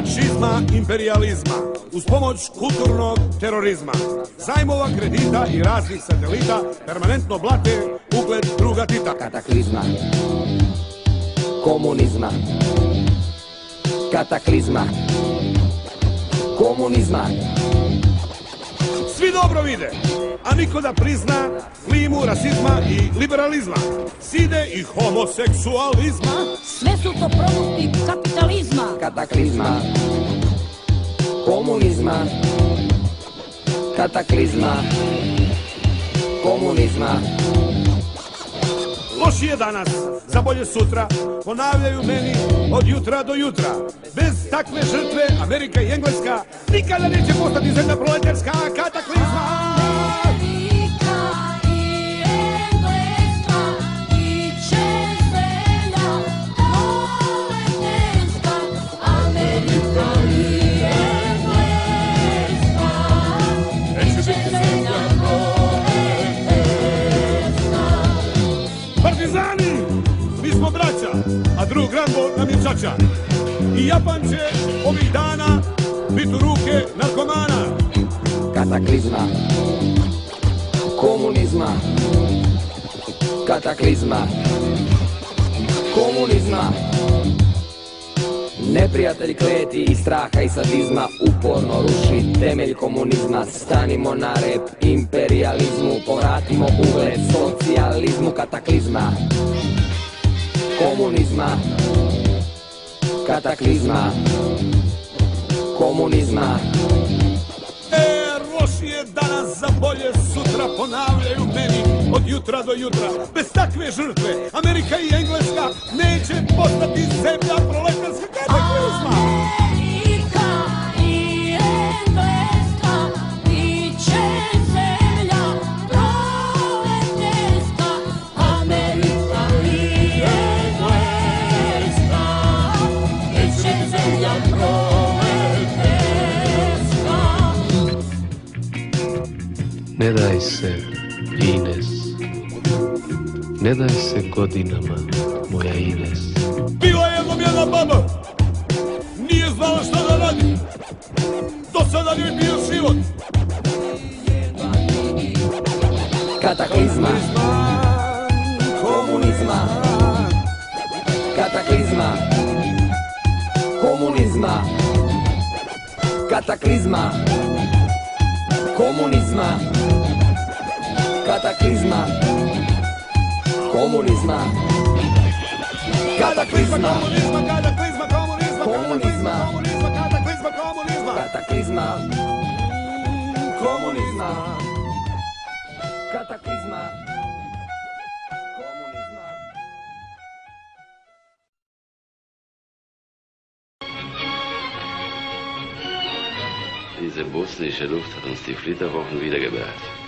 Španska čizma imperializma uz pomoć kulturnog terorizma, zajmova kredita i raznih satelita permanentno blate ugled druga Tita. Kataklizma. Komunizma. Kataklizma. Komunizma Svi dobro vide, a niko da prizna klimu rasizma i liberalizma, side i homoseksualizma. Sve su to produkti kapitalizma. Kataklizma. Komunizma. Kataklizma. Komunizma Loši je danas, za bolje sutra, ponavljaju meni od jutra do jutra. Bez takve žrtve Amerika i Engleska nikada neće postati zemlja proletarska kataklizma. Partizani, mi smo braća, a drug Rambo nam je čača. I Japan će ovih dana biti u ruke narkomana. Kataklizma. Komunizma. Kataklizma. Komunizma Neprijatelj kleti i straha i sadizma Uporno ruši temelj komunizma. Stanimo na rep imperializmu Povratimo ugled socijalizmu Kataklizma. Komunizma. Kataklizma. Komunizma. E, je danas za bolje sutra ponavljaju meni od jutra do jutra. Bez takve žrtve Amerika i Engleska neće postati zemlja proletarska Ne daj se, Ines. Ne daj se godinama, moja Ines. Bila je jednom jedna baba, nije znala šta da radi. Do sada nije bio život. Kataklizma Komunizma Kataklizma Komunizma Kataklizma Komunizma Kataklizma Komunizma Kataklizma Komunizma, kataklizma, komunizma, kataklizma, Diese bosnische Luft hat uns die Flitterwochen wiedergebracht.